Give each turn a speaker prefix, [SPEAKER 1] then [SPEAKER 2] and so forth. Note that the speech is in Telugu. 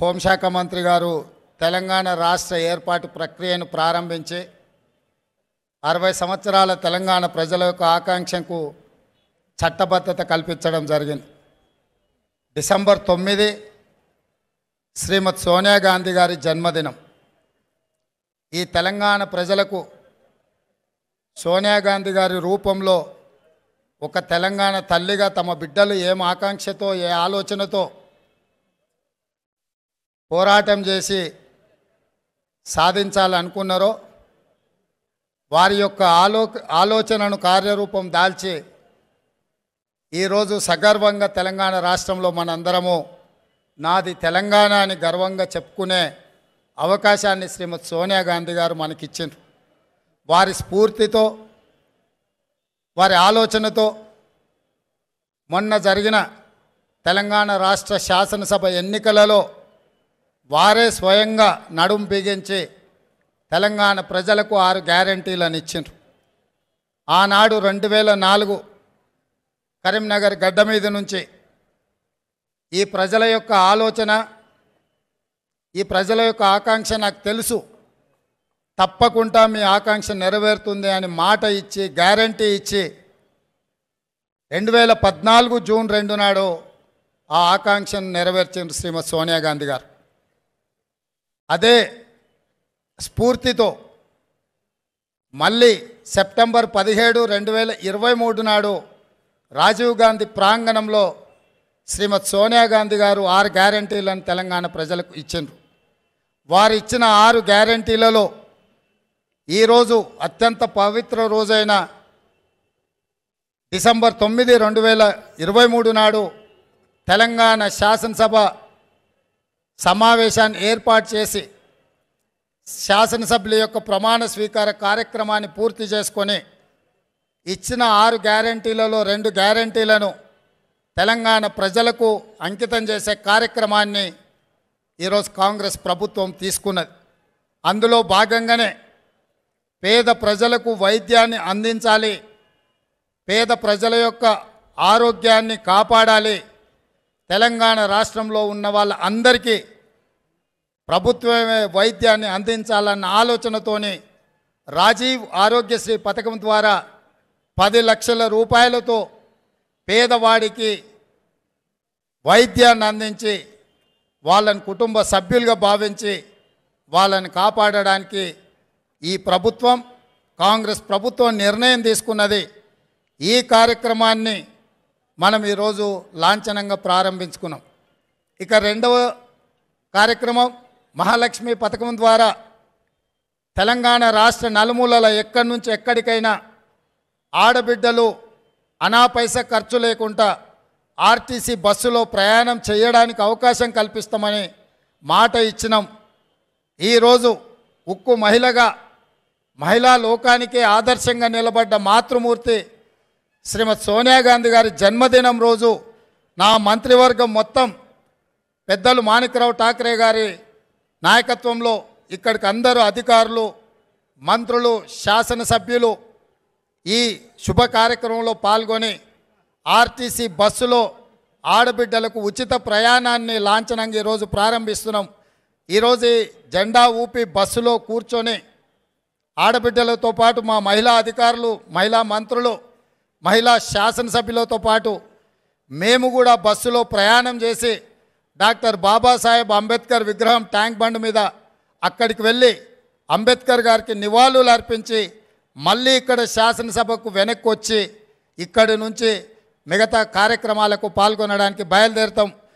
[SPEAKER 1] హోంశాఖ మంత్రి గారు తెలంగాణ రాష్ట్ర ఏర్పాటు ప్రక్రియను ప్రారంభించి అరవై సంవత్సరాల తెలంగాణ ప్రజల యొక్క ఆకాంక్షకు చట్టబద్ధత కల్పించడం జరిగింది. డిసెంబర్ తొమ్మిది శ్రీమతి సోనియా గాంధీ గారి జన్మదినం. ఈ తెలంగాణ ప్రజలకు సోనియా గాంధీ గారి రూపంలో ఒక తెలంగాణ తల్లిగా తమ బిడ్డలు ఏం ఆకాంక్షతో ఏ ఆలోచనతో పోరాటం చేసి సాధించాలనుకున్నారో వారి యొక్క ఆలో ఆలోచనను కార్యరూపం దాల్చి ఈరోజు సగర్వంగా తెలంగాణ రాష్ట్రంలో మనందరము నాది తెలంగాణ అని గర్వంగా చెప్పుకునే అవకాశాన్ని శ్రీమతి సోనియా గాంధీ గారు మనకిచ్చిండ్రు. వారి స్ఫూర్తితో వారి ఆలోచనతో మొన్న జరిగిన తెలంగాణ రాష్ట్ర శాసనసభ ఎన్నికలలో వారే స్వయంగా నడుం బిగించి తెలంగాణ ప్రజలకు ఆరు గ్యారంటీలను ఇచ్చిండ్రు. ఆనాడు రెండు వేల నాలుగు కరీంనగర్ గడ్డ మీద నుంచి ఈ ప్రజల యొక్క ఆలోచన ఈ ప్రజల యొక్క ఆకాంక్ష నాకు తెలుసు. తప్పకుండా మీ ఆకాంక్ష నెరవేరుతుంది అని మాట ఇచ్చి గ్యారంటీ ఇచ్చి రెండు వేల పద్నాలుగు జూన్ రెండు నాడు ఆ ఆకాంక్షను నెరవేర్చింది శ్రీమతి సోనియా గాంధీ గారు. అదే స్ఫూర్తితో మళ్ళీ సెప్టెంబర్ పదిహేడు రెండు వేల ఇరవై మూడు నాడు రాజీవ్ గాంధీ ప్రాంగణంలో శ్రీమతి సోనియా గాంధీ గారు ఆరు గ్యారంటీలను తెలంగాణ ప్రజలకు ఇచ్చిండ్రు. వారు ఇచ్చిన ఆరు గ్యారంటీలలో ఈరోజు అత్యంత పవిత్ర రోజైన డిసెంబర్ తొమ్మిది రెండు వేల ఇరవై మూడు నాడు తెలంగాణ శాసనసభ సమావేశాన్ని ఏర్పాటు చేసి శాసనసభ్యుల యొక్క ప్రమాణ స్వీకార కార్యక్రమాన్ని పూర్తి చేసుకొని ఇచ్చిన ఆరు గ్యారంటీలలో రెండు గ్యారంటీలను తెలంగాణ ప్రజలకు అంకితం చేసే కార్యక్రమాన్ని ఈరోజు కాంగ్రెస్ ప్రభుత్వం తీసుకున్నది. అందులో భాగంగానే పేద ప్రజలకు వైద్యాన్ని అందించాలి పేద ప్రజల యొక్క ఆరోగ్యాన్ని కాపాడాలి తెలంగాణ రాష్ట్రంలో ఉన్న వాళ్ళ అందరికీ ప్రభుత్వమే వైద్యాన్ని అందించాలన్న ఆలోచనతోని రాజీవ్ ఆరోగ్యశ్రీ పథకం ద్వారా పది లక్షల రూపాయలతో పేదవాడికి వైద్యాన్ని అందించి వాళ్ళని కుటుంబ సభ్యులుగా భావించి వాళ్ళని కాపాడడానికి ఈ ప్రభుత్వం కాంగ్రెస్ ప్రభుత్వం నిర్ణయం తీసుకున్నది. ఈ కార్యక్రమాన్ని మనం ఈరోజు లాంఛనంగా ప్రారంభించుకున్నాం. ఇక రెండవ కార్యక్రమం మహాలక్ష్మి పథకం ద్వారా తెలంగాణ రాష్ట్ర నలుమూలల ఎక్కడి నుంచి ఎక్కడికైనా ఆడబిడ్డలు అనాపైస ఖర్చు లేకుండా ఆర్టీసీ బస్సులో ప్రయాణం చేయడానికి అవకాశం కల్పిస్తామని మాట ఇచ్చినాం. ఈరోజు ఉక్కు మహిళగా మహిళా లోకానికే ఆదర్శంగా నిలబడ్డ మాతృమూర్తి శ్రీమతి సోనియా గాంధీ గారి జన్మదినం రోజు నా మంత్రివర్గం మొత్తం పెద్దలు మాణిక్రావు ఠాక్రే గారి నాయకత్వంలో ఇక్కడికి అందరూ అధికారులు మంత్రులు శాసనసభ్యులు ఈ శుభ కార్యక్రమంలో పాల్గొని ఆర్టీసీ బస్సులో ఆడబిడ్డలకు ఉచిత ప్రయాణాన్ని లాంఛనంగా ఈరోజు ప్రారంభిస్తున్నాం. ఈరోజు జెండా ఊపి బస్సులో కూర్చొని ఆడబిడ్డలతో పాటు మా మహిళా అధికారులు మహిళా మంత్రులు మహిళా శాసనసభ్యులతో పాటు మేము కూడా బస్సులో ప్రయాణం చేసి డాక్టర్ బాబాసాహెబ్ అంబేద్కర్ విగ్రహం ట్యాంక్ బండ్ మీద అక్కడికి వెళ్ళి అంబేద్కర్ గారికి నివాళులు అర్పించి మళ్ళీ ఇక్కడ శాసనసభకు వెనక్కి వచ్చి ఇక్కడి నుంచి మిగతా కార్యక్రమాలకు పాల్గొనడానికి బయలుదేరుతాం.